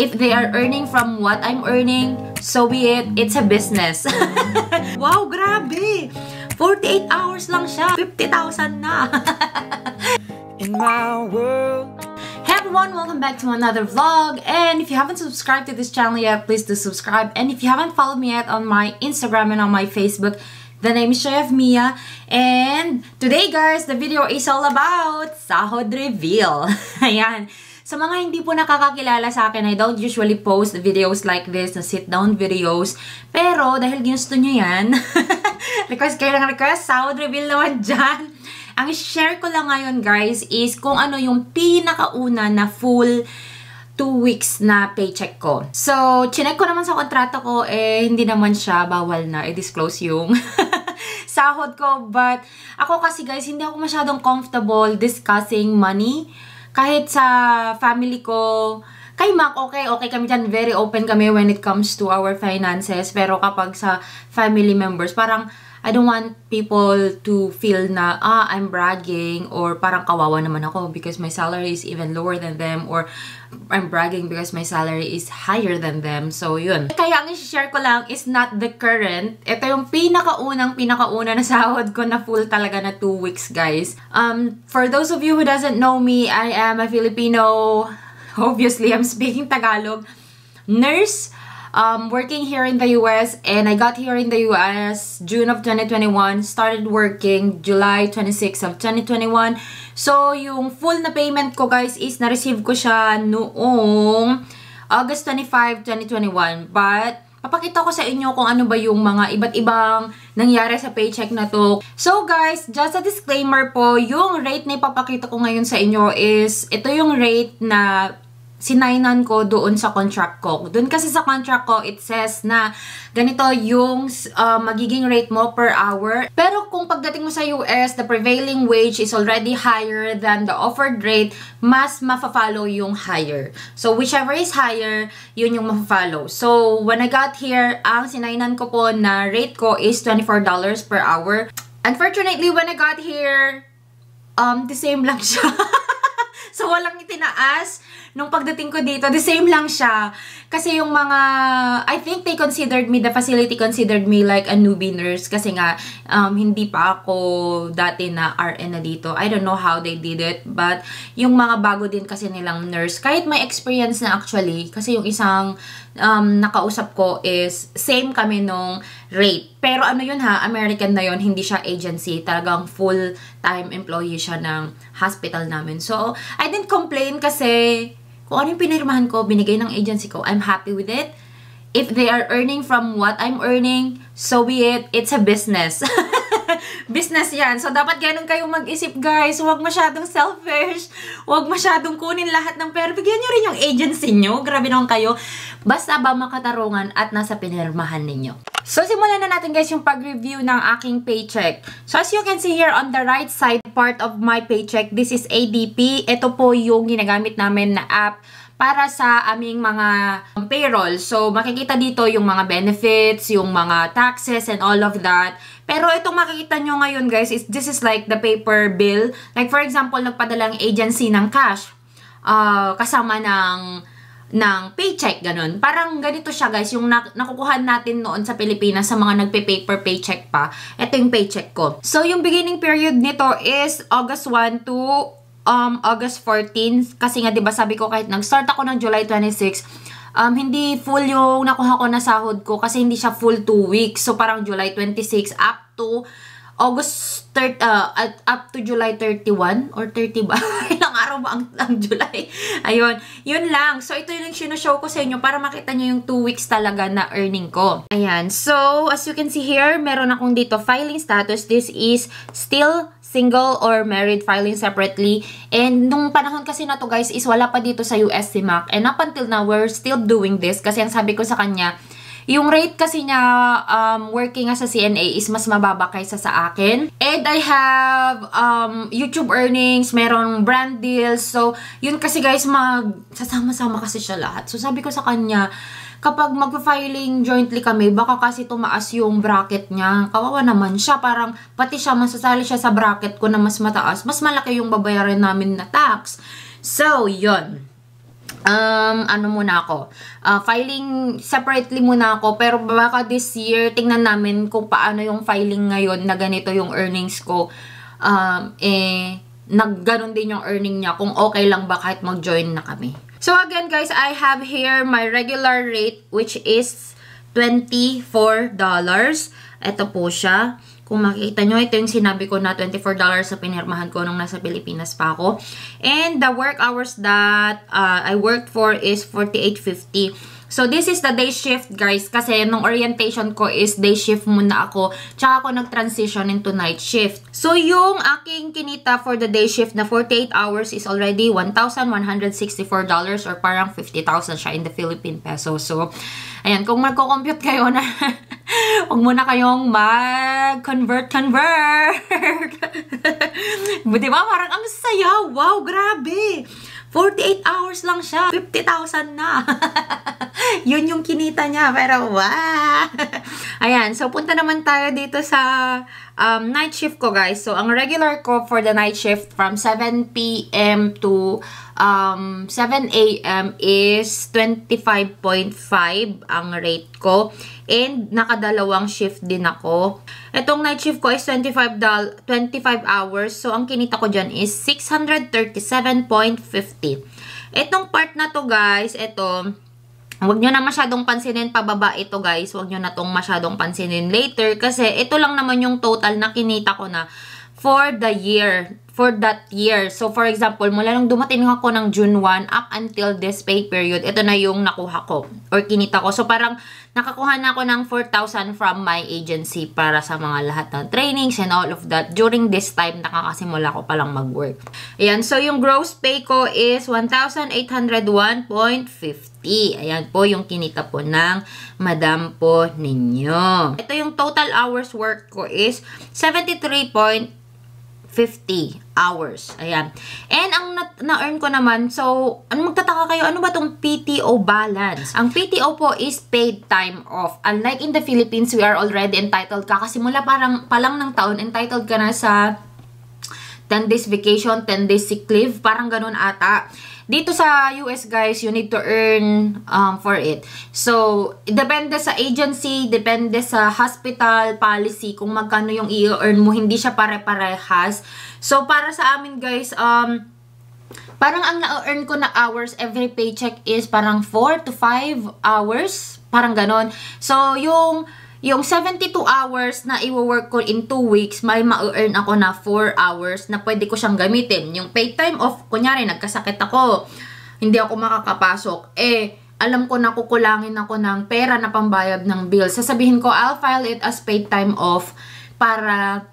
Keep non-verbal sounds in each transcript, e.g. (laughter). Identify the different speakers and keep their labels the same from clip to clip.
Speaker 1: If they are earning from what I'm earning, so be it. It's a business. (laughs) wow, grabe! 48 hours lang siya. 50,000 na. (laughs) In my world. Hey everyone, welcome back to another vlog. And if you haven't subscribed to this channel yet, please do subscribe. And if you haven't followed me yet on my Instagram and on my Facebook, the name is Chef Mia. And today guys, the video is all about Sahod Reveal. (laughs) Ayan. Sa mga hindi po nakakakilala sa akin, I don't usually post videos like this, na sit-down videos. Pero, dahil ginusto nyo yan, (laughs) request kayo ng request, sound reveal naman (laughs) dyan. Ang share ko lang ngayon, guys, is kung ano yung pinakauna na full two weeks na paycheck ko. So, chinek ko naman sa kontrata ko, eh, hindi naman siya bawal na i-disclose yung (laughs) sahod ko. But, ako kasi guys, hindi ako masyadong comfortable discussing money kahit sa family ko, kay Mac, okay, okay kami dyan. Very open kami when it comes to our finances. Pero kapag sa family members, parang I don't want people to feel na, ah, I'm bragging or parang kawawa naman ako because my salary is even lower than them or I'm bragging because my salary is higher than them. So, yun. Kaya ang i-share ko lang is not the current. Ito yung pinakaunang, pinakauna na sahod ko na full talaga na 2 weeks, guys. Um, for those of you who doesn't know me, I am a Filipino. Obviously, I'm speaking Tagalog. Nurse um, working here in the US and I got here in the US June of 2021 started working July 26 of 2021 so yung full na payment ko guys is na-receive ko siya noong August 25, 2021 but papakita ko sa inyo kung ano ba yung mga iba't ibang nangyari sa paycheck na to. So guys, just a disclaimer po, yung rate na ipapakita ko ngayon sa inyo is, ito yung rate na sinainan ko doon sa contract ko. Doon kasi sa contract ko, it says na ganito yung uh, magiging rate mo per hour. Pero kung pagdating mo sa US, the prevailing wage is already higher than the offered rate, mas mafa-follow yung higher. So, whichever is higher, yun yung mafa-follow. So, when I got here, ang sinainan ko po na rate ko is $24 per hour. Unfortunately, when I got here, um, the same lang siya. (laughs) (laughs) so, walang itinaas nung pagdating ko dito, the same lang siya. Kasi yung mga, I think they considered me, the facility considered me like a newbie nurse. Kasi nga, um, hindi pa ako dati na RN na dito. I don't know how they did it. But, yung mga bago din kasi nilang nurse, kahit may experience na actually, kasi yung isang um, nakausap ko is same kami nung rate. Pero ano yun ha, American na yun, hindi siya agency. Talagang full-time employee siya ng hospital namin. So, I didn't complain kasi kung ano yung pinirmahan ko, binigay ng agency ko, I'm happy with it. If they are earning from what I'm earning, so be it. It's a business. (laughs) business yan. So, dapat ganun kayong mag-isip, guys. Huwag masyadong selfish. Huwag masyadong kunin lahat ng pera. Bigyan nyo rin yung agency nyo. Grabe naman kayo. Basta ba makatarungan at nasa pinirmahan ninyo. So, simulan na natin guys yung pag-review ng aking paycheck. So, as you can see here on the right side part of my paycheck, this is ADP. Ito po yung ginagamit namin na app para sa aming mga payroll. So, makikita dito yung mga benefits, yung mga taxes, and all of that. Pero itong makikita nyo ngayon guys, is this is like the paper bill. Like for example, nagpadala ang agency ng cash. Uh, kasama ng ng paycheck, ganun. Parang ganito siya, guys, yung na nakukuha natin noon sa Pilipinas sa mga nagpe-paper paycheck pa. Ito yung paycheck ko. So, yung beginning period nito is August 1 to um, August 14. Kasi nga, di ba sabi ko, kahit nag-start ako ng July 26, um, hindi full yung nakuha ko na sahod ko kasi hindi siya full 2 weeks. So, parang July 26 up to August 3, uh, up to July 31 or 30 ba? (laughs) Araw ba ang, ang (laughs) July? Ayun. Yun lang. So, ito yung sinushow ko sa inyo para makita nyo yung 2 weeks talaga na earning ko. Ayan. So, as you can see here, meron akong dito filing status. This is still single or married filing separately. And nung panahon kasi na to guys is wala pa dito sa US si Mac. And up until now, we're still doing this kasi ang sabi ko sa kanya, yung rate kasi niya um, working as a CNA is mas mababa kaysa sa akin. And I have um, YouTube earnings, merong brand deals. So, yun kasi guys, mag sasama-sama kasi siya lahat. So, sabi ko sa kanya, kapag magpa-filing jointly kami, baka kasi tumaas yung bracket niya. Kawawa naman siya. Parang pati siya, masasali siya sa bracket ko na mas mataas. Mas malaki yung babayaran namin na tax. So, yun. Um, ano muna ako, uh, filing separately muna ako, pero baka this year, tingnan namin kung paano yung filing ngayon na ganito yung earnings ko, um, eh, nagganon din yung earning niya, kung okay lang ba kahit mag-join na kami. So again guys, I have here my regular rate, which is $24. Ito po siya. Kung makikita nyo, ito yung sinabi ko na $24 sa pinirmahan ko nung nasa Pilipinas pa ako. And the work hours that uh, I worked for is 48.50. So, this is the day shift, guys. Kasi nung orientation ko is day shift muna ako. Tsaka ako nag-transition into night shift. So, yung aking kinita for the day shift na 48 hours is already $1,164 or parang 50,000 siya in the Philippine peso. So, ayan, kung magko-compute kayo na (laughs) Huwag muna kayong mag-convert, convert. (laughs) diba? Parang ang saya. Wow, grabe. 48 hours lang siya. 50,000 na. (laughs) Yun yung kinita niya. Pero, wow. (laughs) Ayan. So, punta naman tayo dito sa um, night shift ko, guys. So, ang regular ko for the night shift from 7 p.m. to um, 7 a.m. is 25.5 ang rate ko. And nakadalawang shift din ako. Itong night shift ko is 25, 25 hours. So, ang kinita ko dyan is 637.50. Itong part na to guys, ito, Huwag nyo na masyadong pansinin pababa ito guys. Huwag nyo na tong masyadong pansinin later. Kasi ito lang naman yung total na kinita ko na for the year for that year. So, for example, mula nung dumating ako ng June 1 up until this pay period, ito na yung nakuha ko or kinita ko. So, parang nakakuha na ako ng 4,000 from my agency para sa mga lahat ng trainings and all of that. During this time, nakakasimula ko palang mag-work. Ayan, so yung gross pay ko is 1,801.50. Ayan po yung kinita po ng madam po ninyo. Ito yung total hours work ko is 73. 50 hours. Ayan. And ang na-earn ko naman, so, ano magtataka kayo, ano ba tong PTO balance? Ang PTO po is paid time off. Unlike in the Philippines, we are already entitled ka. Kasi mula parang palang ng taon, entitled ka na sa 10 days vacation, 10 days sick leave, parang ganun ata. Dito sa US, guys, you need to earn um, for it. So, depende sa agency, depende sa hospital policy kung magkano yung i-earn mo. Hindi siya pare-parehas. So, para sa amin, guys, um, parang ang na-earn ko na hours every paycheck is parang 4 to 5 hours. Parang ganon. So, yung yung 72 hours na i-work ko in 2 weeks, may ma-earn ako na 4 hours na pwede ko siyang gamitin. Yung paid time off, kunyari, nagkasakit ako, hindi ako makakapasok, eh, alam ko na kukulangin ako ng pera na pambayad ng bill. Sasabihin ko, I'll file it as paid time off para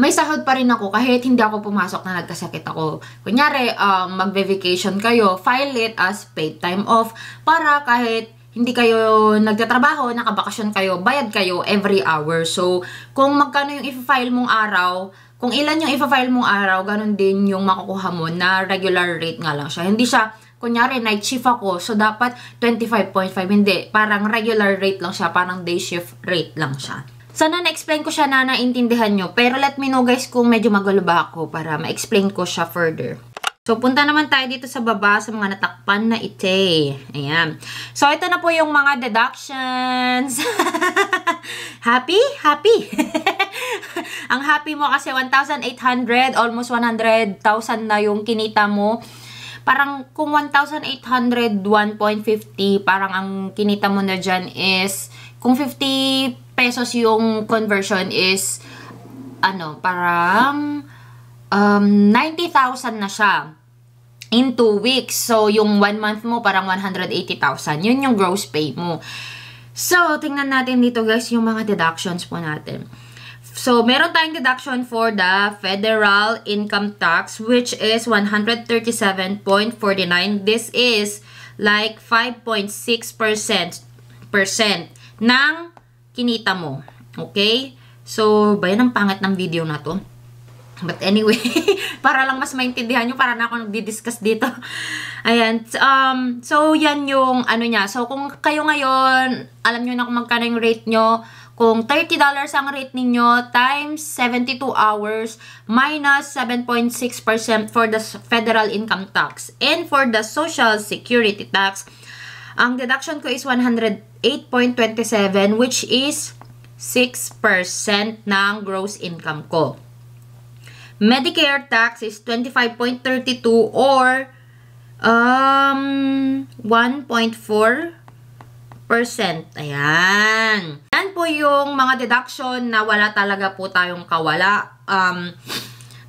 Speaker 1: may sahod pa rin ako kahit hindi ako pumasok na nagkasakit ako. Kunyari, um, magbe-vacation kayo, file it as paid time off para kahit hindi kayo nagtatrabaho, nakabakasyon kayo, bayad kayo every hour. So, kung magkano yung i-file mong araw, kung ilan yung i-file mong araw, ganun din yung makukuha mo na regular rate nga lang siya. Hindi siya, kunyari, night shift ako, so dapat 25.5. Hindi, parang regular rate lang siya, parang day shift rate lang siya. Sana na-explain ko siya na naintindihan nyo. Pero let me know guys kung medyo magulo ba ako para ma-explain ko siya further. So, punta naman tayo dito sa baba sa mga natakpan na ite. Ayan. So, ito na po yung mga deductions. (laughs) happy? Happy. (laughs) Ang happy mo kasi 1,800, almost 100,000 na yung kinita mo. Parang kung 1,800, 1.50, parang ang kinita mo na dyan is, kung 50 pesos yung conversion is, ano, parang um, 90,000 na siya in 2 weeks. So, yung 1 month mo, parang 180,000. Yun yung gross pay mo. So, tingnan natin dito guys, yung mga deductions po natin. So, meron tayong deduction for the federal income tax, which is 137.49. This is like 5.6% percent ng kinita mo. Okay? So, bayan ang pangat ng video na to. But anyway, (laughs) para lang mas maintindihan nyo, para na ako nagdi-discuss dito. (laughs) Ayan. Um, so, yan yung ano niya. So, kung kayo ngayon, alam nyo na kung magkano yung rate nyo, Kung $30 ang rate ninyo times 72 hours minus 7.6% for the federal income tax. And for the social security tax, ang deduction ko is 108.27 which is 6% ng gross income ko. Medicare tax is 25.32 or um 1.4 Ayan. Yan po yung mga deduction na wala talaga po tayong kawala. Um,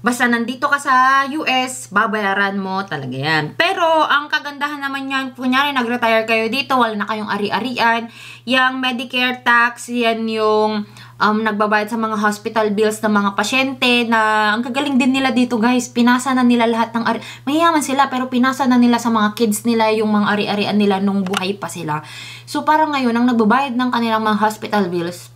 Speaker 1: basta nandito ka sa US, babayaran mo talaga yan. Pero, ang kagandahan naman yan, kunyari nag-retire kayo dito, wala na kayong ari-arian. Yang Medicare tax, yan yung um, nagbabayad sa mga hospital bills ng mga pasyente na ang kagaling din nila dito guys, pinasa na nila lahat ng ari mayayaman sila pero pinasa na nila sa mga kids nila yung mga ari-arian nila nung buhay pa sila. So parang ngayon, ang nagbabayad ng kanilang mga hospital bills,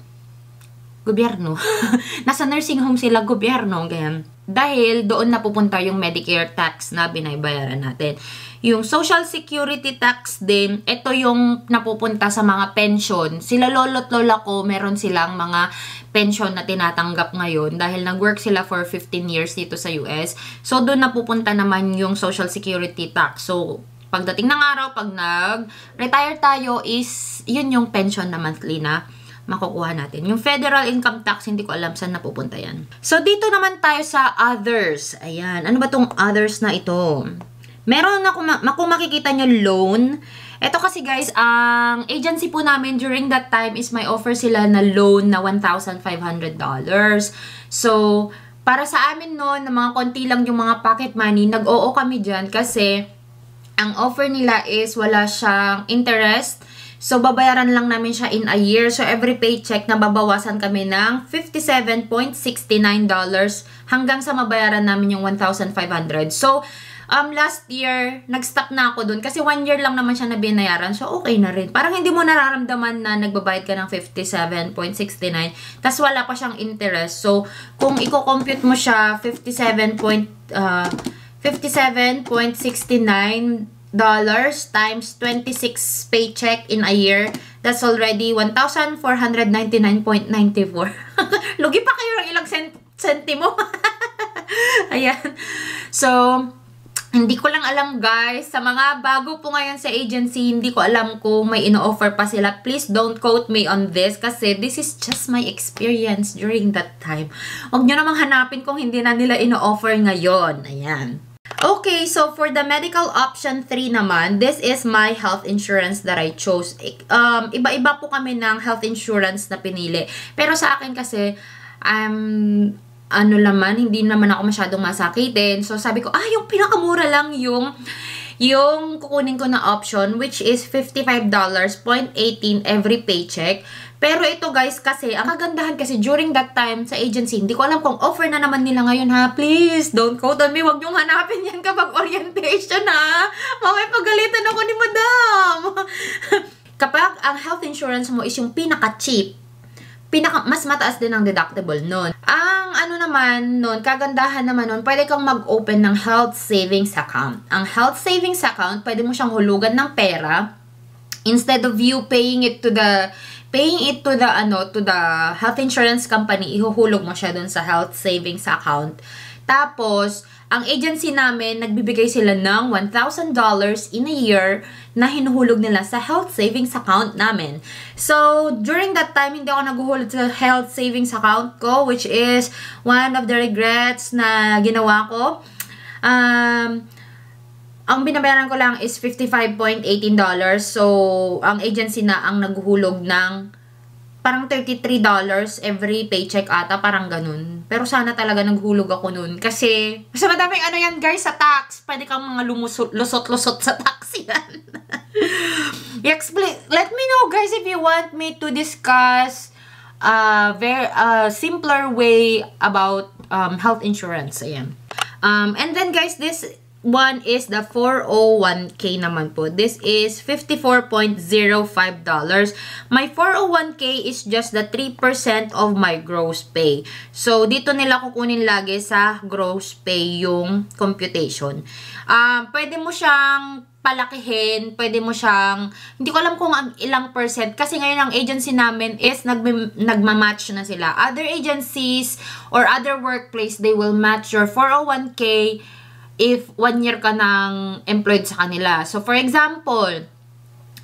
Speaker 1: gobyerno. (laughs) Nasa nursing home sila, gobyerno, ganyan. Dahil doon na pupunta yung Medicare tax na binabayaran natin. Yung Social Security tax din, ito yung napupunta sa mga pension. Sila lolo't lola ko, meron silang mga pension na tinatanggap ngayon dahil nag-work sila for 15 years dito sa US. So, doon napupunta naman yung Social Security tax. So, pagdating ng araw, pag nag-retire tayo is, yun yung pension na monthly na makukuha natin. Yung federal income tax, hindi ko alam saan napupunta yan. So, dito naman tayo sa others. Ayan. Ano ba tong others na ito? Meron na, kung makikita nyo, loan. Ito kasi guys, ang agency po namin during that time is may offer sila na loan na $1,500. So, para sa amin noon, na mga konti lang yung mga pocket money, nag-oo kami dyan kasi ang offer nila is wala siyang interest. So, babayaran lang namin siya in a year. So, every paycheck, nababawasan kami ng $57.69 hanggang sa mabayaran namin yung 1,500. So, um, last year, nag-stop na ako dun. Kasi one year lang naman siya na binayaran. So, okay na rin. Parang hindi mo nararamdaman na nagbabayad ka ng 57.69. Tapos wala pa siyang interest. So, kung i-compute mo siya, 57. uh, 57.69 dollars times 26 paycheck in a year, that's already 1,499.94. (laughs) Lugi pa kayo ng ilang cent sentimo. (laughs) Ayan. So, hindi ko lang alam guys, sa mga bago po ngayon sa agency, hindi ko alam kung may ino-offer pa sila. Please don't quote me on this kasi this is just my experience during that time. Huwag nyo namang hanapin kung hindi na nila ino-offer ngayon. Ayan. Okay, so for the medical option 3 naman, this is my health insurance that I chose. Um, Iba-iba po kami ng health insurance na pinili. Pero sa akin kasi, um, ano naman, hindi naman ako masyadong masakitin. So, sabi ko, ah, yung pinakamura lang yung yung kukunin ko na option which is $55.18 every paycheck. Pero ito guys kasi, ang kagandahan kasi during that time sa agency, hindi ko alam kung offer na naman nila ngayon ha. Please, don't quote on me. Huwag niyong hanapin yan kapag orientation ha. Mamay pagalitan ako ni madam. (laughs) kapag ang health insurance mo is yung pinaka-cheap, pinaka, mas mataas din ang deductible nun. Ang ano naman nun, kagandahan naman nun, pwede kang mag-open ng health savings account. Ang health savings account, pwede mo siyang hulugan ng pera instead of you paying it to the paying it to the ano to the health insurance company ihuhulog mo siya dun sa health savings account tapos ang agency namin, nagbibigay sila ng $1,000 in a year na hinuhulog nila sa health savings account namin. So, during that time, hindi ako naguhulog sa health savings account ko, which is one of the regrets na ginawa ko. Um, ang binabayaran ko lang is $55.18. So, ang agency na ang naghuhulog ng parang $33 every paycheck ata, parang ganun. Pero sana talaga naghulog ako nun. Kasi, sa madaming ano yan guys, sa tax. Pwede kang mga lusot-lusot sa tax (laughs) yan. explain, let me know guys if you want me to discuss a very uh, simpler way about um, health insurance. Ayan. Um, and then guys, this one is the 401k naman po. This is $54.05. My 401k is just the 3% of my gross pay. So, dito nila kukunin lagi sa gross pay yung computation. Um, pwede mo siyang palakihin, pwede mo siyang, hindi ko alam kung ang ilang percent, kasi ngayon ang agency namin is nag nagmamatch na sila. Other agencies or other workplace, they will match your 401k if one year ka nang employed sa kanila. So, for example,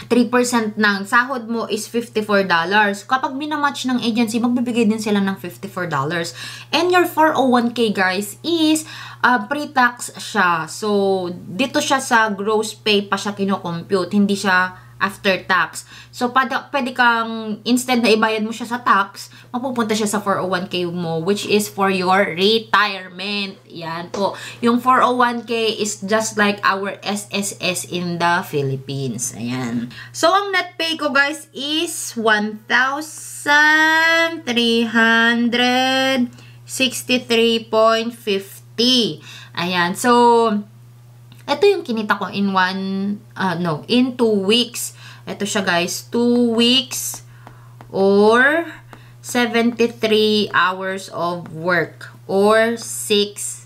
Speaker 1: 3% ng sahod mo is $54. Kapag minamatch ng agency, magbibigay din sila ng $54. And your 401k guys is uh, pre-tax siya. So, dito siya sa gross pay pa siya kinocompute. Hindi siya after tax. So, pwede, kang, instead na ibayad mo siya sa tax, mapupunta siya sa 401k mo, which is for your retirement. Yan po. Yung 401k is just like our SSS in the Philippines. Ayan. So, ang net pay ko, guys, is 1,363.50. Ayan. So, ito yung kinita ko in one, uh, no, in two weeks. Ito siya guys, two weeks or 73 hours of work or 6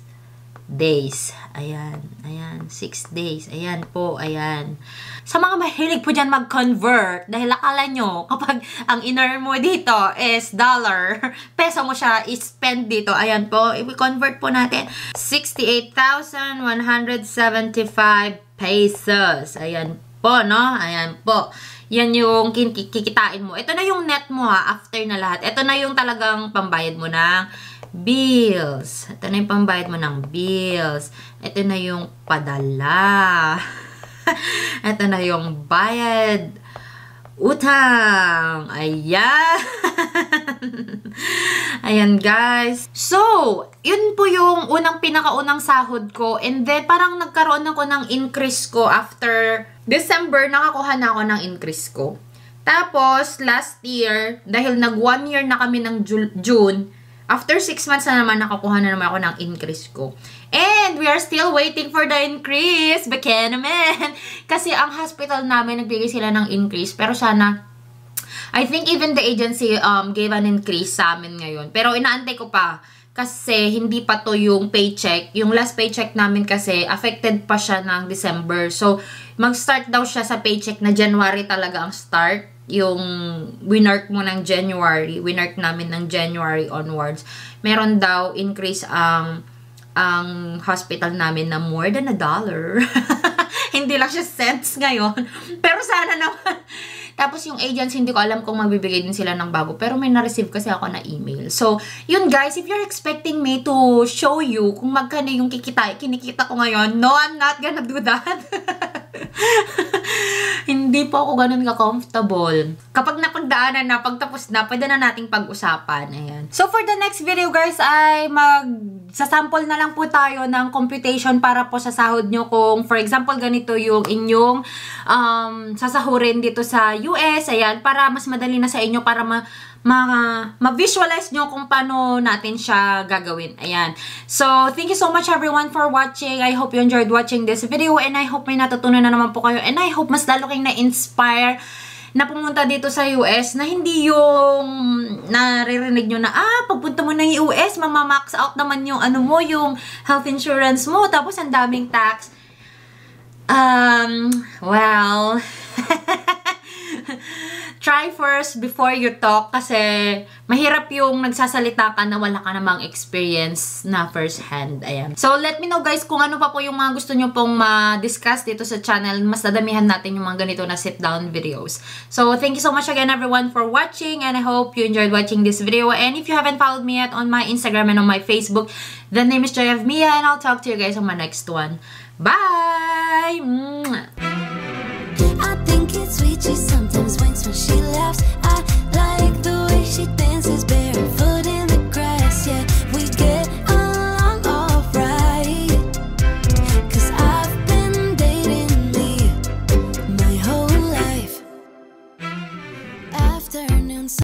Speaker 1: days. Ayan, ayan, 6 days. Ayan po, ayan. Sa mga mahilig po dyan mag-convert, dahil akala nyo, (laughs) kapag ang in mo dito is dollar, (laughs) peso mo siya i-spend dito. Ayan po, i-convert po natin. 68,175 pesos. Ayan po, no? Ayan po. Yan yung kikitain mo. Ito na yung net mo ha, after na lahat. Ito na yung talagang pambayad mo ng bills. Ito na yung pambayad mo ng bills. Ito na yung padala. (laughs) Ito na yung bayad utang. Ayan. (laughs) Ayan, guys. So, yun po yung unang pinakaunang sahod ko. And then, parang nagkaroon ako ng increase ko after December, nakakuha na ako ng increase ko. Tapos, last year, dahil nag one year na kami ng June, After 6 months na naman, nakakuha na naman ako ng increase ko. And we are still waiting for the increase. Baka. (laughs) Kasi ang hospital namin, nagbigay sila ng increase. Pero sana, I think even the agency um, gave an increase sa amin ngayon. Pero inaantay ko pa. Kasi hindi pa to yung paycheck. Yung last paycheck namin kasi, affected pa siya ng December. So, mag-start daw siya sa paycheck na January talaga ang start yung winark mo ng January, winark namin ng January onwards, meron daw increase ang ang hospital namin na more than a dollar. (laughs) hindi lang siya cents ngayon. Pero sana naman. Tapos yung agency, hindi ko alam kung magbibigay din sila ng bago. Pero may na-receive kasi ako na email. So, yun guys, if you're expecting me to show you kung magkano yung kikita, kinikita ko ngayon, no, I'm not gonna do that. (laughs) (laughs) hindi po ako ganun ka-comfortable. Kapag napagdaanan na, pagtapos na, pwede na nating pag-usapan. Ayan. So, for the next video, guys, ay mag sasample na lang po tayo ng computation para po sa sahod nyo kung, for example, ganito yung inyong um, sasahurin dito sa US. Ayan, para mas madali na sa inyo, para ma ma-visualize ma nyo kung paano natin siya gagawin. Ayan. So, thank you so much everyone for watching. I hope you enjoyed watching this video and I hope may natutunan na naman po kayo and I hope mas lalo kayong na-inspire na pumunta dito sa US na hindi yung naririnig nyo na, ah, pagpunta mo ng US, mamamax out naman yung ano mo, yung health insurance mo, tapos ang daming tax. Um, well, (laughs) try first before you talk kasi mahirap yung nagsasalita ka na wala ka namang experience na first hand. Ayan. So, let me know guys kung ano pa po yung mga gusto nyo pong ma-discuss dito sa channel. Mas dadamihan natin yung mga ganito na sit-down videos. So, thank you so much again everyone for watching and I hope you enjoyed watching this video. And if you haven't followed me yet on my Instagram and on my Facebook, the name is Joy of Mia and I'll talk to you guys on my next one. Bye! I think it's sweet,
Speaker 2: always winks when she laughs. I like the way she thinks.